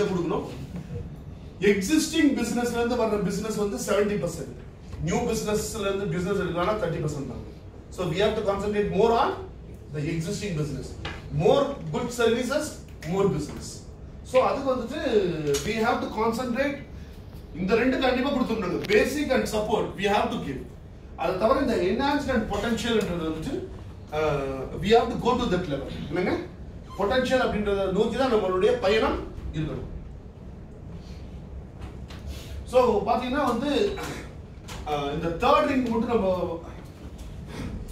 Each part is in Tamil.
எதை கொடுக்கணும்? எக்ஸிஸ்டிங் பிசினஸ்ல இருந்து வர்ற பிசினஸ் வந்து 70% பர்சன்ட் நியூ பிசினஸ்ல இருந்து பிசினஸ் எடுக்கலாம்னா தேர்ட்டி பர்சன்ட் தான். So we have to concentrate more on the existing business more good services more business so அதுக்கு வந்துட்டு வி ஹேவ் டு கான்சென்ட்ரேட் இந்த ரெண்டு கண்டிப்பாக கொடுத்துருந்தாங்க basic and support we have to give அதை தவிர இந்த என்ஹான்ஸ்ட் அண்ட் பொட்டன்ஷியல்ன்றது வந்துட்டு we have to go to that level இல்லைங்க பொட்டன்ஷியல் அப்படின்றத நோக்கி தான் நம்மளுடைய பயணம். இருக்கணும். ஸோ பார்த்தீங்கன்னா வந்து இந்த தேர்ட் ரிங் மட்டும் நம்ம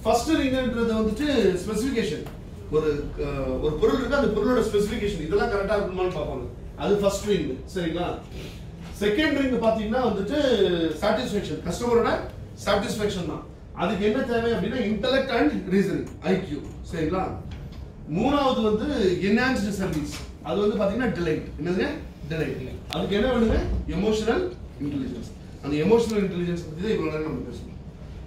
ஃபர்ஸ்ட் ரிங்ன்றது வந்துட்டு ஸ்பெசிஃபிகேஷன் ஒரு ஒரு பொருள் இருக்கு அந்த பொருளோட ஸ்பெசிஃபிகேஷன் இதெல்லாம் கரெக்டாக இருக்குமான்னு பார்ப்பாங்க. அது ஃபர்ஸ்ட் ரிங் சரிங்களா? செகண்ட் ரிங் பார்த்தீங்கன்னா வந்துட்டு சாட்டிஸ்ஃபேக்ஷன் கஸ்டமரோட சாட்டிஸ்ஃபேக்ஷன் தான். அதுக்கு என்ன தேவை அப்படின்னா இன்டெலெக்ட் அண்ட் ரீசனிங் ஐக்யூ சரிங்களா? மூணாவது வந்து என்ஹான்ஸ்டு சர்வீஸ் அது வந்து பாத்தீங்கன்னா டிலைட் என்னதுங்க? டிலைட் அதுக்கு என்ன வேணுங்க? எமோஷனல் இன்டெலிஜென்ஸ் அந்த எமோஷனல் இன்டெலிஜென்ஸ் பத்தி தான் இவ்வளவு நேரம் நம்ம பேசணும்.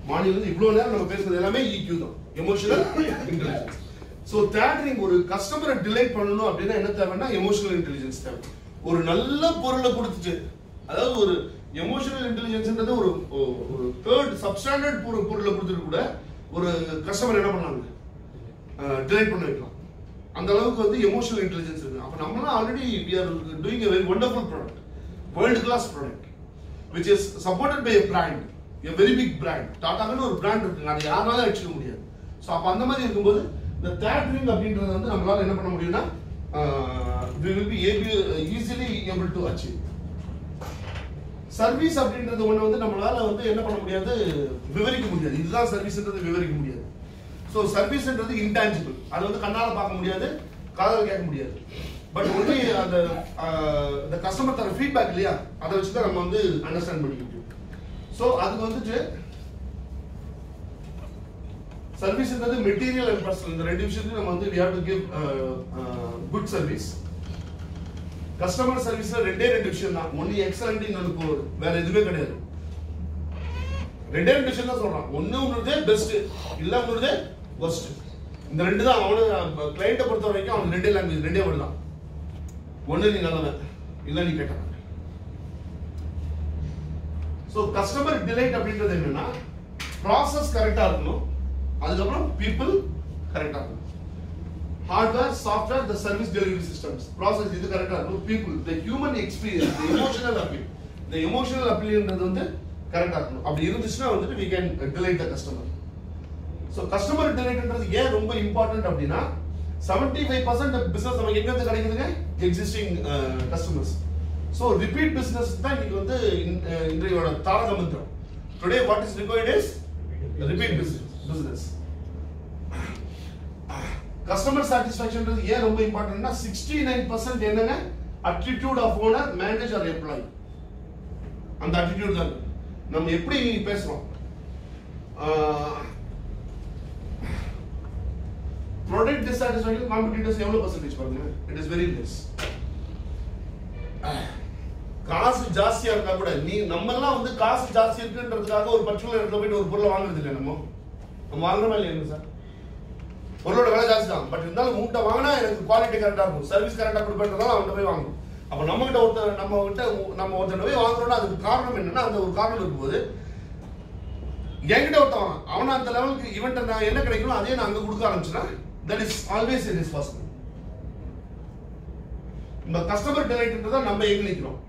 மார்னிங் வந்து இவ்வளவு நேரம் நம்ம பேசுறது எல்லாமே இக்யூ தான். எமோஷனல் இன்டெலிஜென்ஸ் ஸோ தேட்டரிங் ஒரு கஸ்டமரை டிலைட் பண்ணணும் அப்படின்னா என்ன தேவைன்னா எமோஷனல் இன்டெலிஜென்ஸ் தேவை. ஒரு நல்ல பொருளை கொடுத்துட்டு அதாவது ஒரு எமோஷனல் இன்டெலிஜென்ஸ்ன்றது ஒரு ஒரு தேர்ட் சப்ஸ்டாண்டர்ட் பொருளை கொடுத்துட்டு கூட ஒரு கஸ்டமர் என்ன பண்ணாங்க? டிலைட் பண்ண வைக்கலாம். அந்த அளவுக்கு வந்து எமோஷனல் இன்டெலிஜென்ஸ் இருக்கு. அப்போ நம்மளாம் already we are doing a very wonderful product world class product which is supported by a brand a very big brand டாட்டாக்குன்னு ஒரு பிராண்ட் இருக்குங்க அதை யாராலும் அடிச்சுக்க முடியாது. ஸோ அப்போ அந்த மாதிரி இருக்கும்போது இந்த தேட்டரிங் அப்படின்றது வந்து நம்மளால என்ன பண்ண முடியும்னா we will be easily able to achieve service அப்படின்றது ஒன்று வந்து நம்மளால வந்து என்ன பண்ண முடியாது? விவரிக்க முடியாது. இதுதான் சர்வீஸ்ன்றது விவரிக்க முடியாது. ஸோ சர்வீஸ்ன்றது இன்டான்ஜிபிள் அது வந்து கண்ணால் பார்க்க முடியாது காதால் கேட்க முடியாது. பட் ஒன்லி அந்த இந்த கஸ்டமர் தர ஃபீட்பேக் இல்லையா? அதை வச்சு தான் நம்ம வந்து அண்டர்ஸ்டாண்ட் பண்ணிக்க முடியும். ஸோ அதுக்கு வந்துட்டு சர்வீஸ்ன்றது மெட்டீரியல் அண்ட் பர்சனல் இந்த ரெண்டு விஷயத்தையும் நம்ம வந்து we have to give good service customer சர்வீஸ்ல ரெண்டே ரெண்டு விஷயம் தான் ஒன்னு எக்ஸலண்ட் இன்னொன்னு போர் வேற எதுவுமே கிடையாது. ரெண்டே ரெண்டு விஷயம் தான் சொல்றான். ஒன்னு உங்களுதே பெஸ்ட் இல்ல உன்னது ஒஸ்ட் இந்த ரெண்டு தான் அவனு கிளைண்ட்டை பொறுத்த வரைக்கும் அவனுக்கு ரெண்டே லாங்குவேஜ் ரெண்டே வேர்டு தான். ஒன்று நீ நல்லவன் இல்லை நீ கெட்டவன். ஸோ கஸ்டமர் டிலைட் அப்படின்றது என்னன்னா ப்ராசஸ் கரெக்டாக இருக்கணும் அதுக்கப்புறம் பீப்புள் கரெக்டாக இருக்கணும். Hardware software the service delivery systems process இது கரெக்டாக இருக்கும் people the human experience the emotional appeal the emotional அப்பீல்ன்றது வந்து கரெக்டாக இருக்கணும். அப்படி இருந்துச்சுன்னா வந்துட்டு we can delight the customer so customer டிலைட்ன்றது ஏன் ரொம்ப இம்பார்ட்டன்ட் அப்படின்னா செவன்டி ஃபைவ் பர்சன்ட் பிசினஸ் நமக்கு எங்கேருந்து கிடைக்குதுங்க? Existing customers so repeat business தான் இன்னைக்கு வந்து uh, இன்றையோட தாரக மந்திரம் today what is required is repeat business business customer சாட்டிஸ்ஃபேக்ஷன்ன்றது ஏன் ரொம்ப இம்பார்ட்டன்ட்னா சிக்ஸ்டி நைன் பர்சன்ட் என்னங்க? Attitude of owner manage or employee அந்த அட்டிடியூட் தான். நம்ம எப்படி பேசுறோம்? ப்ராடக்ட் டிசாட்டிஸ்ஃபேக்ஷன் காம்படிட்டர்ஸ் எவ்வளோ பர்சன்டேஜ் பாருங்க. இட் இஸ் வெரி லெஸ் காசு ஜாஸ்தியா இருந்தா கூட நீ நம்ம எல்லாம் வந்து காசு ஜாஸ்தி இருக்குன்றதுக்காக ஒரு பர்டிகுலர் இடத்துல போயிட்டு ஒரு பொருளை வாங்குறது இல்லை நம்ம. நம்ம வாங்குறோமா இல்லையா சார்? பொருளோட விலை ஜாஸ்தி தான் பட் இருந்தாலும் உங்கள்கிட்ட வாங்கினா எனக்கு குவாலிட்டி கரெக்டாக இருக்கும். சர்வீஸ் கரெக்டாக கொடுப்பேன்றதால அவன்கிட்ட போய் வாங்கணும் அப்போ நம்ம கிட்ட ஒருத்தர் நம்ம கிட்ட நம்ம ஒருத்தர் போய் வாங்குறோம்னா அதுக்கு காரணம் என்னன்னா அந்த ஒரு காரணம் இருக்கும்போது என்கிட்ட ஒருத்தவன் வாங்க அவனை அந்த லெவலுக்கு இவன்ட்ட நான் என்ன கிடைக்கணும் அதே நான் அங்கே கொடுக்க ஆரம்பிச்சுன்னா that is always it is possible இந்த கஸ்டமர் டிலைட்ன்றத நம்ம எங்க நிற்கிறோம்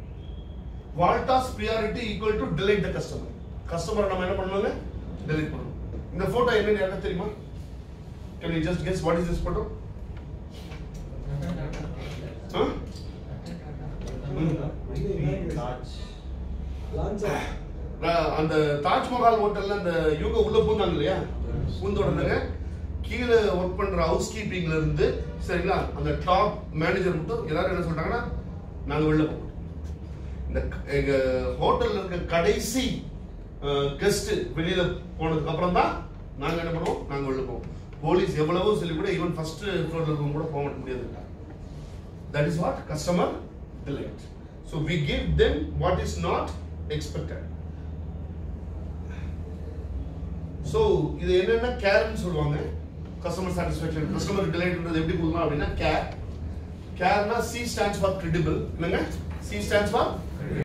Voltas priority equal to delight the customer கஸ்டமரை நம்ம என்ன பண்ணணும் டிலைட் பண்ணணும். இந்த போட்டோ என்னன்னு யாருக்கா தெரியுமா? Just guess what is this photo? Huh? அஹ் அந்த தாஜ்மஹால் ஹோட்டல்ல அந்த இவங்க உள்ள பூந்தாங்க இல்லையா? பூந்த உடனே கீழே ஒர்க் பண்ற ஹவுஸ் கீப்பிங்ல இருந்து சரிங்களா? அந்த டாப் மேனேஜர் மட்டும் எல்லாரும் என்ன சொல்றாங்கன்னா நாங்க வெளில போக இந்த எங்க ஹோட்டல்ல இருக்க கடைசி கெஸ்ட் வெளியில போனதுக்கு அப்புறம் தான் நாங்க என்ன பண்ணுவோம்? நாங்க வெளில போவோம். போலீஸ் எவ்வளவோ சொல்லி கூட ஈவன் ஃபர்ஸ்ட் ஃப்ளோர்ல இருக்கவங்க கூட போக முடியாது. That is what customer delight so we give then what is not expected so இது என்னென்ன கேர்னு சொல்லுவாங்க. கஸ்டமர் சாட்டிஸ்ஃபேக்ஷன் கஸ்டமர் டிலைட்ன்றது எப்படி கொடுக்கலாம் அப்படின்னா கேர் கேர்னா சி ஸ்டாண்ட்ஸ் ஃபார் கிரெடிபிள் என்னங்க? C stands for